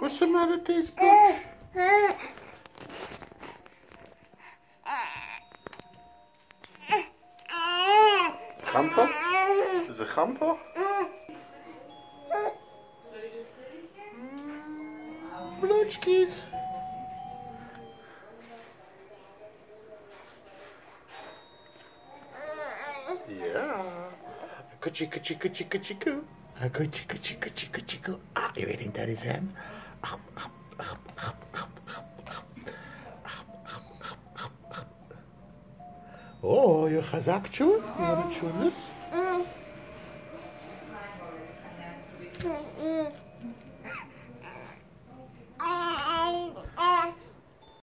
What's the matter these books? Gamper? Is it Gamper? Vlootjes. Ja. Kuchie, kuchie, kuchie, kuchie, koe. Kuchie, uh, kuchie, kuchie, kuchie, koe. Ah, je weet niet, dat is hem. Oh, je gezakt, joh? Je hebt het,